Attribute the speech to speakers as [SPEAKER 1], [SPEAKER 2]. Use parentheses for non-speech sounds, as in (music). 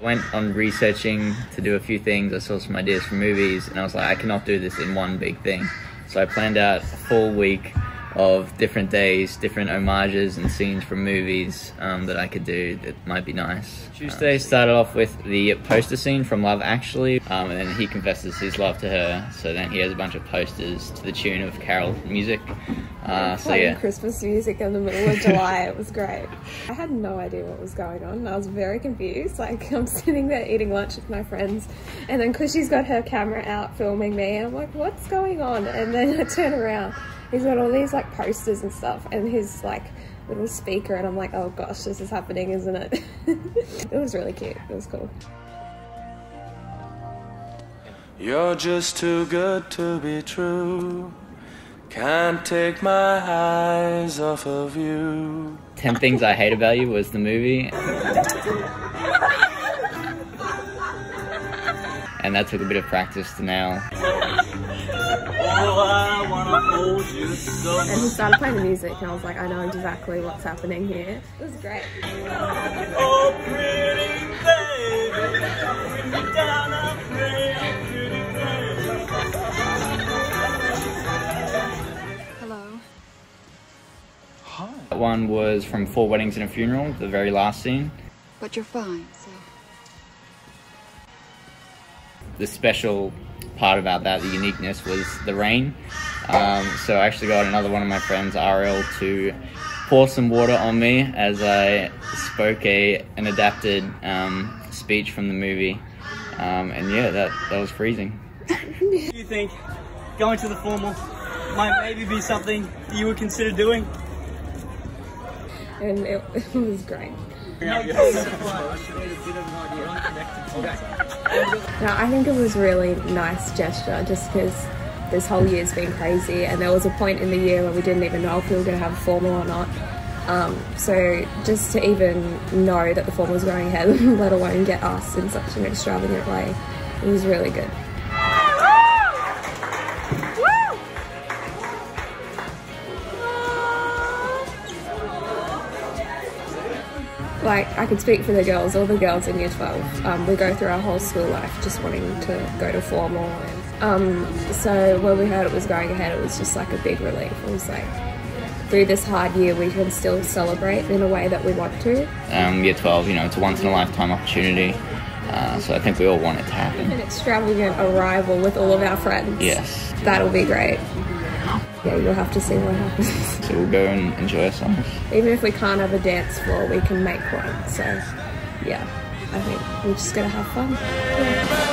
[SPEAKER 1] I went on researching to do a few things. I saw some ideas for movies, and I was like, I cannot do this in one big thing. So I planned out a full week of different days, different homages and scenes from movies um, that I could do that might be nice. Tuesday started off with the poster scene from Love Actually, um, and then he confesses his love to her. So then he has a bunch of posters to the tune of Carol music. Uh, so
[SPEAKER 2] Playing
[SPEAKER 1] yeah,
[SPEAKER 2] Christmas music in the middle of July. It was great. I had no idea what was going on. I was very confused. Like (laughs) I'm sitting there eating lunch with my friends, and then because she's got her camera out filming me, I'm like, what's going on? And then I turn around, he's got all these like posters and stuff, and his like little speaker, and I'm like, oh gosh, this is happening, isn't it? (laughs) it was really cute. It was cool.
[SPEAKER 3] You're just too good to be true. Can't take my eyes off of you.
[SPEAKER 1] 10 Things I Hate About You was the movie. And that took a bit of practice to nail.
[SPEAKER 2] And he started playing the music, and I was like, I know exactly what's happening here. It was great.
[SPEAKER 4] Hello.
[SPEAKER 1] That one was from Four Weddings and a Funeral, the very last scene.
[SPEAKER 4] But you're fine, so.
[SPEAKER 1] The special part about that, the uniqueness, was the rain. Um, so I actually got another one of my friends, RL, to pour some water on me as I spoke a an adapted um, speech from the movie. Um, and yeah, that, that was freezing.
[SPEAKER 5] Do (laughs) you think going to the formal might maybe be something you would consider doing?
[SPEAKER 2] And it, (laughs) it was great. No, I think it was really nice gesture just because this whole year's been crazy and there was a point in the year where we didn't even know if we were going to have a formal or not. Um, so just to even know that the formal was going ahead, (laughs) let alone get us in such an extravagant way, it was really good. Like I could speak for the girls, all the girls in year 12. Um, we go through our whole school life just wanting to go to formal. And, um, so when we heard it was going ahead, it was just like a big relief. It was like through this hard year, we can still celebrate in a way that we want to.
[SPEAKER 1] Um, year 12, you know, it's a once in a lifetime opportunity. Uh, so I think we all want it to happen.
[SPEAKER 2] An extravagant arrival with all of our friends.
[SPEAKER 1] Yes.
[SPEAKER 2] That'll be great. Yeah, you'll have to see what happens.
[SPEAKER 1] So we'll go and enjoy ourselves.
[SPEAKER 2] Even if we can't have a dance floor, we can make one. So, yeah, I think we're just gonna have fun. Yeah.